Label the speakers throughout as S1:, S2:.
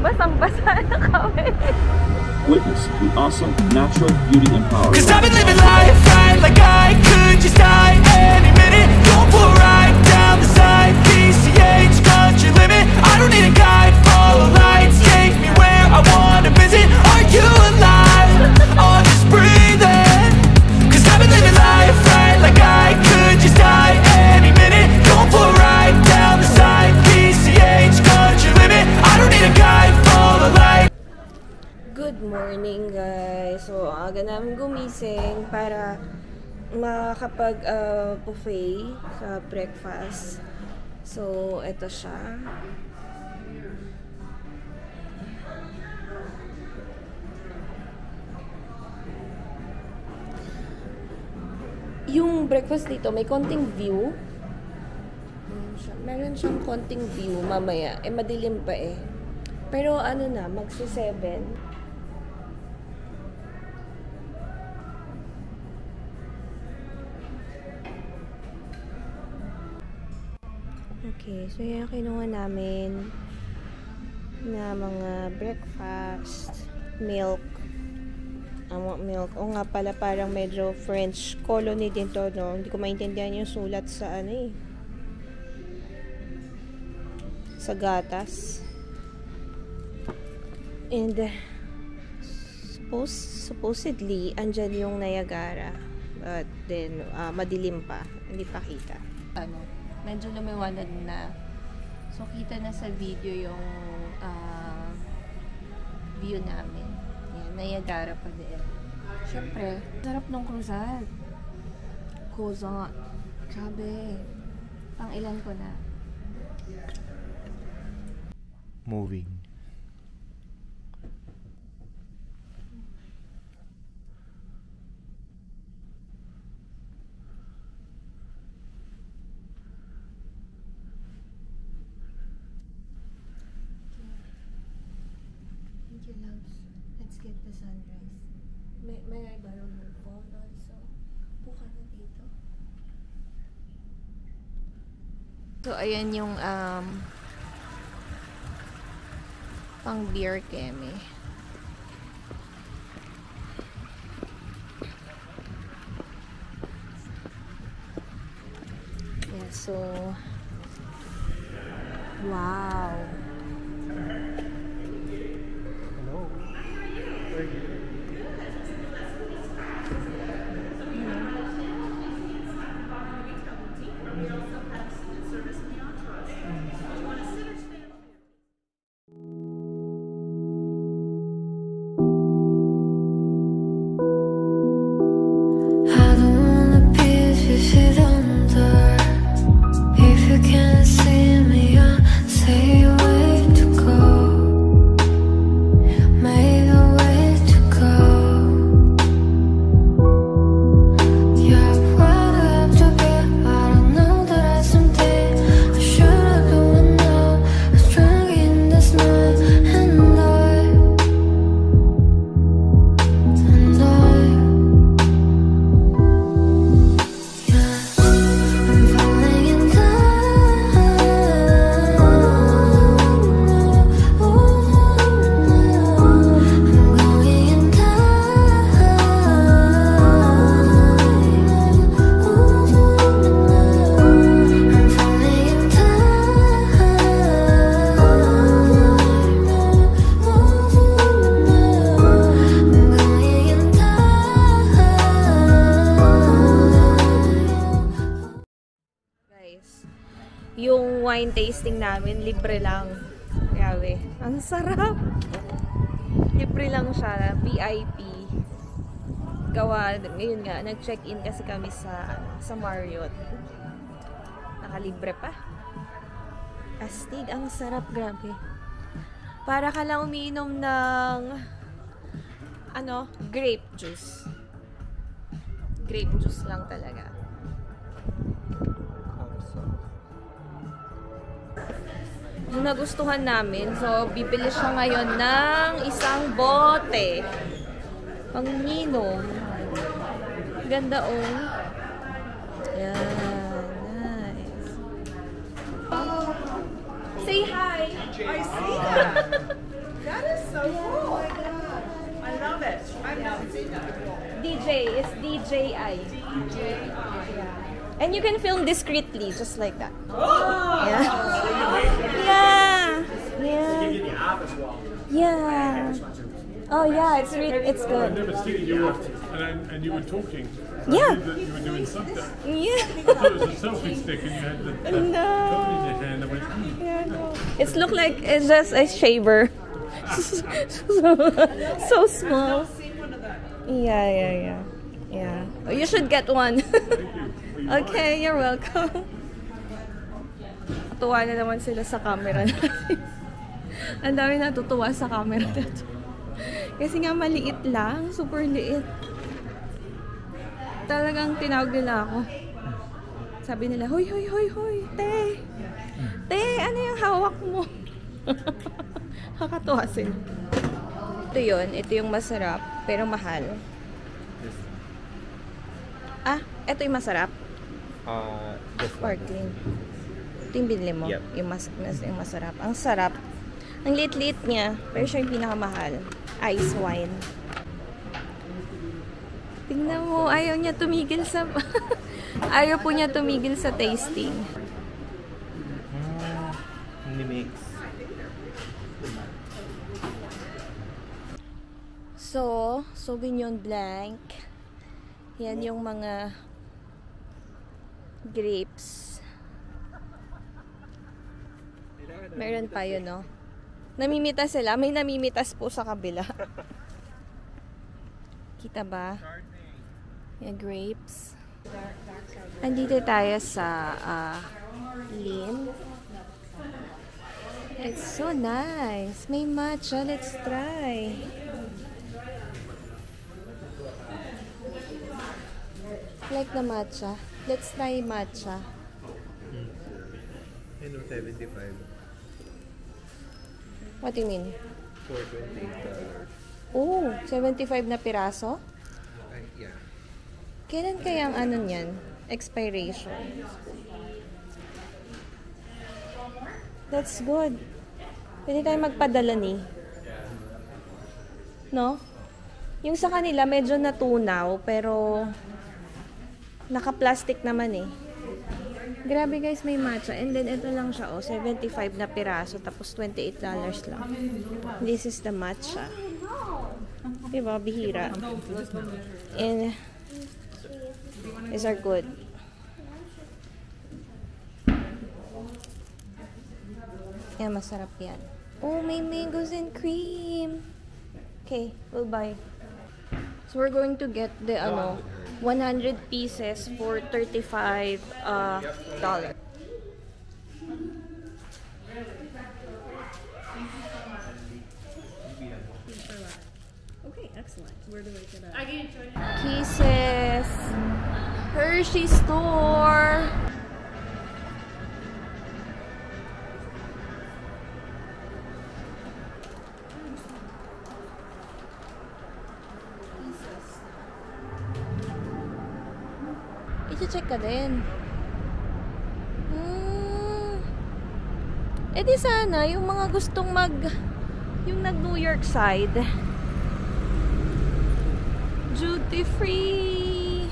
S1: Na kami.
S2: Witness the awesome natural beauty and power.
S3: Cause I've been living life right like I could just die any minute. For a ride down the side, PCH country limit. I don't need a guide, follow lights, take me where I wanna visit. Are you alive? Or
S1: morning guys. So, aga namin gumising para makakapag uh, buffet sa breakfast. So, eto siya. Yung breakfast dito, may konting view. Meron siya- Meron siyang konting view mamaya. Eh, madilim pa eh. Pero ano na, magsi-7. Okay, so yan kinuha namin na mga breakfast, milk, ang milk. O nga pala, parang medyo French colony din to, no? Hindi ko maintindihan yung sulat sa ano eh. Sa gatas. And, uh, suppose, supposedly, andyan yung Niagara. But then, ah, madilim pa. Hindi pa kita. Ano, medyo lumiwanag na. So, kita na sa video yung ah, view namin. Yan, Niagara pa din. Siyempre, sarap ng croissant. Croissant. Grabe. Pang ilan ko na.
S4: moving.
S1: Thank you, loves. Let's get the sunrise. May, may I borrow your phone also? Buka na dito. So, ayan yung um, pang beer keme. Yeah, so, wow. Wine tasting namin, libre lang. Grabe. Ang sarap. Libre lang siya. VIP. Gawa, ngayon nga, nag-check-in kasi kami sa, sa Marriott. Nakalibre pa. Astig, ang sarap, grabe. Para ka lang umiinom ng ano, grape juice. Grape juice lang talaga. nagustuhan namin. So, bibili siya ngayon ng isang bote. Pang ninong. Ganda oh. Ayan. Nice. Oh. Say hi. I see that. that is so cool. Oh I love it. I've yeah. never seen that before. DJ. It's DJI. DJI. Yeah. And you can film discreetly, just like that. Oh! Yeah. Yeah. Oh yeah, it's re- it's good.
S5: I never seen you and, and you were talking. I
S1: Yeah.
S5: you were doing something. I
S1: Yeah.
S5: thought it was a selfie stick and you had the, the
S1: No.
S5: in your hand. I went, hmm.
S1: Yeah, no. It's look like it's just a shaver. so, so small. Yeah, yeah, yeah. Yeah. Oh, you should get one. okay, you're welcome. Tuwa na naman sila sa camera natin. Ang dami natutuwa sa camera natin. Kasi nga maliit lang, super liit. Talagang tinawag nila ako. Sabi nila, hoy, hoy, hoy, hoy, te. Te, ano yung hawak mo? Nakakatuwa sila. Ito yun, ito yung masarap, pero mahal. Ah, ito yung masarap.
S4: Uh, one.
S1: Sparkling. Ito yung binili mo.
S4: Yep.
S1: Yung, mas- yung masarap. Ang sarap. Ang liit-liit niya, pero siya yung pinakamahal. Ice wine. Tingnan mo, ayaw niya tumigil sa... ayaw po niya tumigil sa tasting.
S4: Mm, ni-mix.
S1: So, Sauvignon Blanc. Yan yung mga grapes. Meron pa yun, no? Namimitas sila. May namimitas po sa kabila. Kita ba? Yan, grapes. Andito tayo sa ah, Lin. It's so nice. May matcha. Let's try. Like the matcha. Let's try matcha.
S4: Ano, 75.
S1: What do you mean?
S4: For $28.
S1: Oh, 75 na piraso?
S4: Yeah.
S1: Kailan kaya ang ano niyan? Expiration. That's good. Pwede tayo magpadala ni. No? Yung sa kanila medyo natunaw pero naka-plastic naman eh. Grabe guys, may matcha. And then ito lang siya, oh, 75 na piraso tapos $28 lang. This is the matcha. Diba? Bihira. And these are good. Yan, masarap yan. Oh, may mangoes and cream. Okay, we'll buy. So we're going to get the ano 100 pieces for 35 uh dollar.
S6: Okay, excellent. Where do I get a?
S1: Kisses. Hershey store. Ka din. Hmm. Eh di sana, yung mga gustong mag... Yung nag-New York side. Duty free.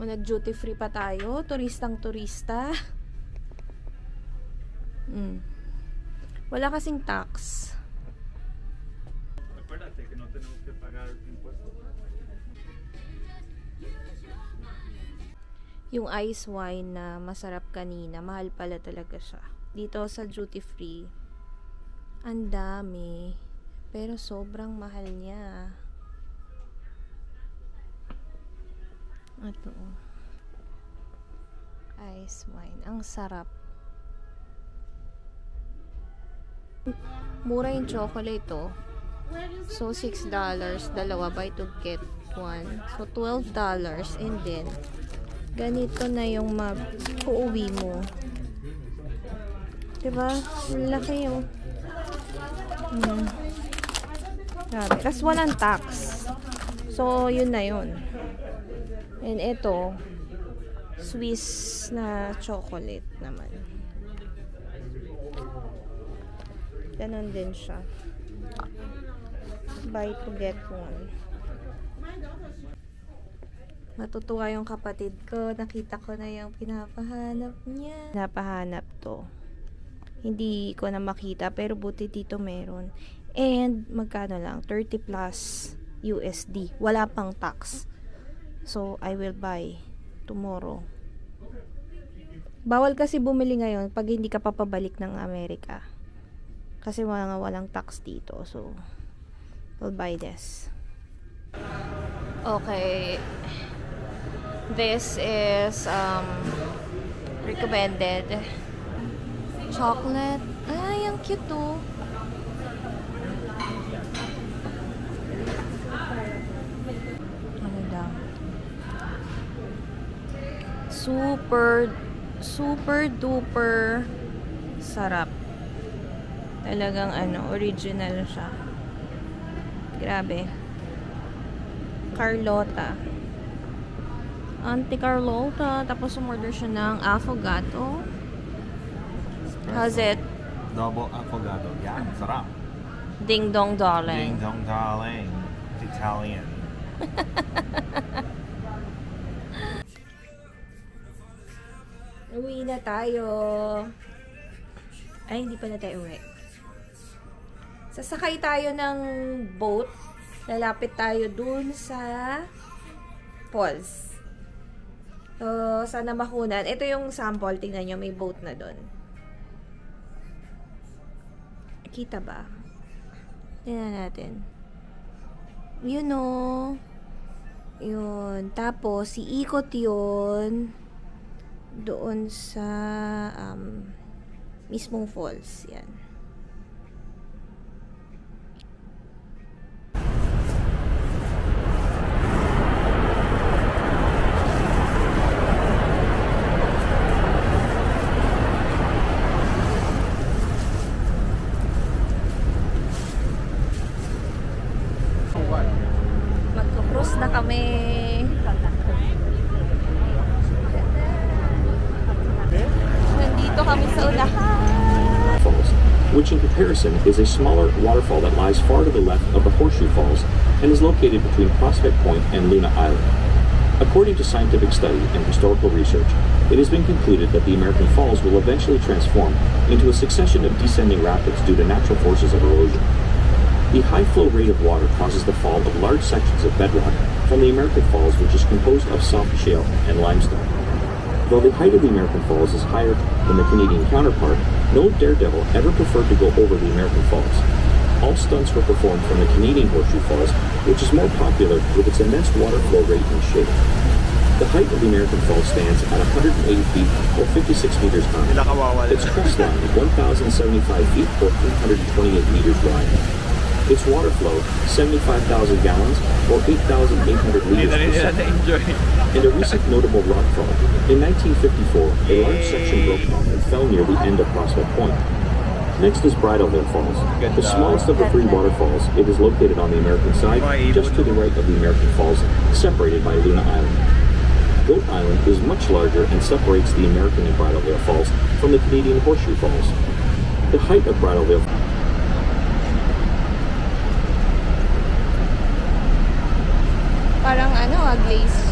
S1: O nag-duty free pa tayo. Turistang turista. Mm. Wala kasing tax. Yung ice wine na masarap kanina, mahal pala talaga siya. Dito sa duty free, ang dami. Pero sobrang mahal niya. Ito. oh. Ice wine. Ang sarap. Mura yung chocolate, oh. So, $6. Dalawa. Buy to get one. So, $12. And then, ganito na yung mag-uuwi mo. Diba? Laki yung... Hmm. Grabe. Tapos walang tax. So, yun na yun. And ito, Swiss na chocolate naman. Ganon din siya. Buy to get one. Matutuwa yung kapatid ko. Nakita ko na yung pinapahanap niya. Pinapahanap to. Hindi ko na makita pero buti dito meron. And magkano lang? 30 plus USD. Wala pang tax. So, I will buy tomorrow. Bawal kasi bumili ngayon pag hindi ka papabalik ng Amerika. Kasi wala walang tax dito. So, we'll buy this. Okay. This is um recommended chocolate. Ay, ang cute to. Ano daw? Super super duper sarap. Talagang ano, original siya. Grabe. Carlota. Auntie Carlota. Tapos umorder siya ng affogato. How's it?
S7: Double avocado. Yan, sarap.
S1: Ding dong darling.
S7: Ding dong darling. It's Italian.
S1: Uwi na tayo. Ay, hindi pa na tayo uwi. Sasakay tayo ng boat. Lalapit tayo dun sa falls. So, sana makunan. Ito yung sample. Tingnan nyo, may boat na dun. Kita ba? Tingnan natin. Yun o. Yun. Tapos, iikot yun doon sa um, mismong falls. Yan.
S2: Which in comparison is a smaller waterfall that lies far to the left of the Horseshoe Falls and is located between Prospect Point and Luna Island. According to scientific study and historical research, it has been concluded that the American Falls will eventually transform into a succession of descending rapids due to natural forces of erosion. The high flow rate of water causes the fall of large sections of bedrock from the American Falls, which is composed of soft shale and limestone. Though the height of the American Falls is higher than the Canadian counterpart, no daredevil ever preferred to go over the American Falls. All stunts were performed from the Canadian Horseshoe Falls, which is more popular with its immense water flow rate and shape. The height of the American Falls stands at 180 feet or 56 meters high. Its crestline is 1,075 feet or 328 meters wide. Its water flow, 75,000 gallons or 8,800 liters
S7: na
S2: per second. And a recent notable rockfall. In 1954, a large section broke off and fell near the end of Prospect Point. Next is Bridal Bridalveil Falls. The smallest of the three waterfalls, it is located on the American side, just to the right of the American Falls, separated by Luna Island. Goat Island is much larger and separates the American and Bridal Bridalveil Falls from the Canadian Horseshoe Falls. The height of Bridalveil
S1: Parang glacier.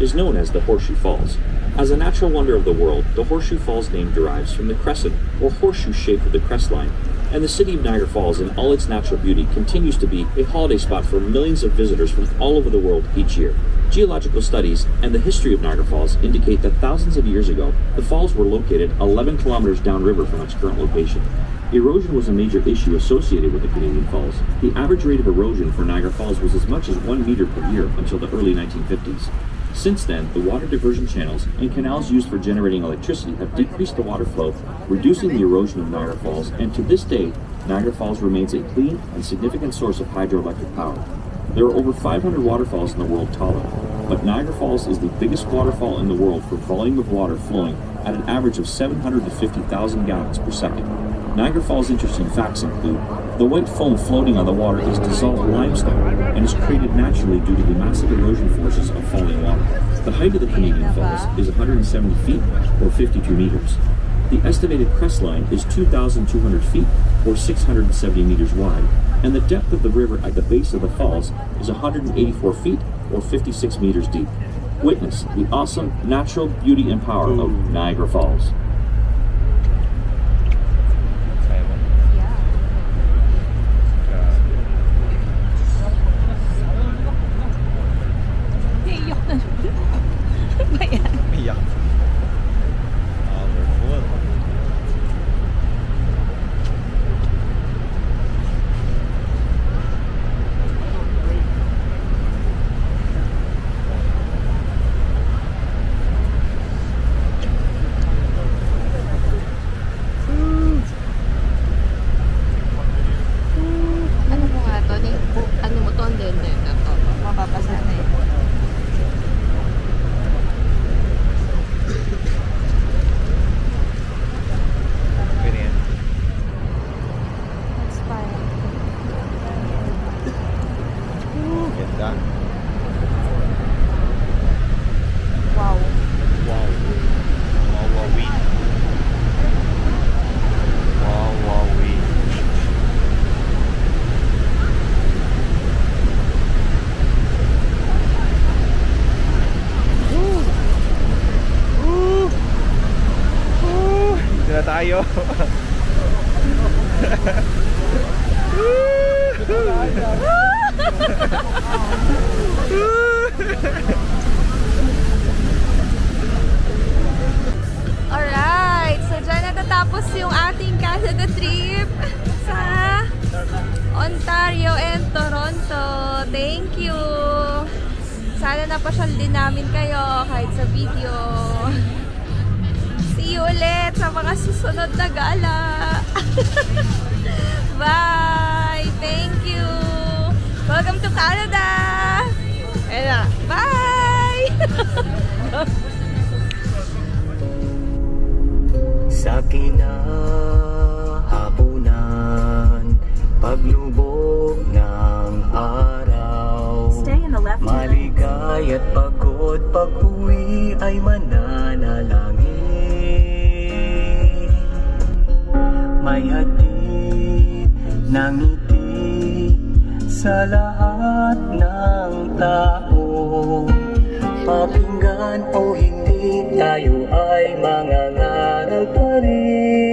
S2: is known as the Horseshoe Falls. As a natural wonder of the world, the Horseshoe Falls name derives from the crescent or horseshoe shape of the crest line, and the city of Niagara Falls in all its natural beauty continues to be a holiday spot for millions of visitors from all over the world each year. Geological studies and the history of Niagara Falls indicate that thousands of years ago, the falls were located 11 kilometers downriver from its current location. Erosion was a major issue associated with the Canadian Falls. The average rate of erosion for Niagara Falls was as much as 1 meter per year until the early 1950s. Since then, the water diversion channels and canals used for generating electricity have decreased the water flow, reducing the erosion of Niagara Falls, and to this day, Niagara Falls remains a clean and significant source of hydroelectric power. There are over 500 waterfalls in the world taller, but Niagara Falls is the biggest waterfall in the world for volume of water flowing at an average of 750,000 gallons per second. Niagara Falls' interesting facts include the white foam floating on the water is dissolved limestone and is created naturally due to the massive erosion forces of falling water. The height of the Canadian Falls is 170 feet or 52 meters. The estimated crest line is 2,200 feet or 670 meters wide, and the depth of the river at the base of the falls is 184 feet or 56 meters deep. Witness the awesome natural beauty and power of Niagara Falls.
S1: Dyan natatapos yung ating Canada trip sa Ontario and Toronto. Thank you! Sana napasyal din namin kayo kahit sa video. See you ulit sa mga susunod na gala. Bye! Thank you! Welcome to Canada! Ayan na. Bye!
S8: Sa kinahapunan Paglubog ng araw. Maligay at pagod Pag-uwi ay mananalangin. May hatid ng ngiti Sa lahat ng tao. Papinggan o hindi tayo परी